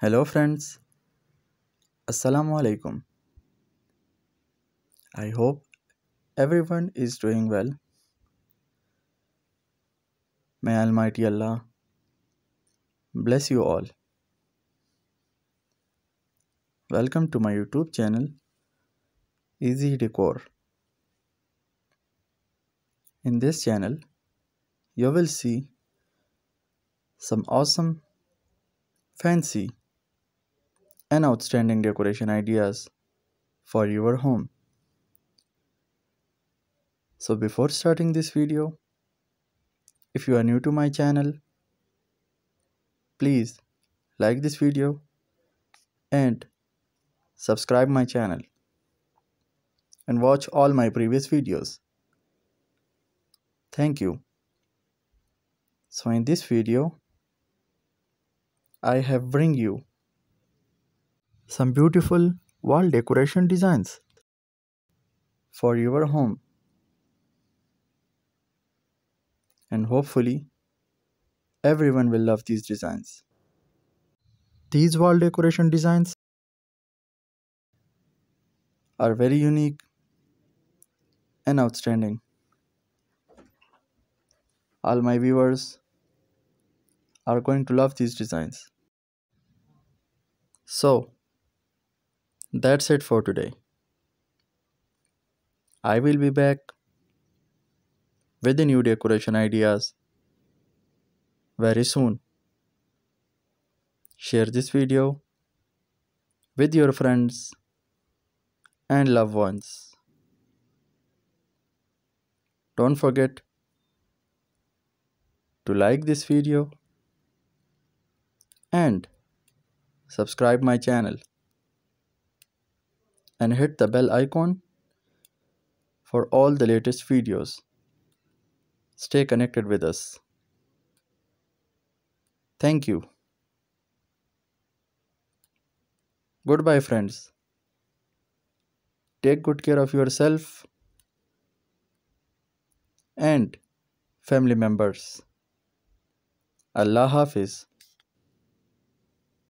Hello friends, Assalamu alaikum. I hope everyone is doing well. May Almighty Allah bless you all. Welcome to my YouTube channel Easy Decor. In this channel, you will see some awesome, fancy, and outstanding decoration ideas for your home. So before starting this video, if you are new to my channel, please like this video and subscribe my channel and watch all my previous videos. Thank you. So in this video, I have bring you some beautiful wall decoration designs for your home and hopefully everyone will love these designs. These wall decoration designs are very unique and outstanding. All my viewers are going to love these designs. So, that's it for today. I will be back with the new decoration ideas very soon. Share this video with your friends and loved ones. Don't forget to like this video and subscribe my channel and hit the bell icon for all the latest videos. Stay connected with us. Thank you. Goodbye, friends. Take good care of yourself and family members. Allah Hafiz.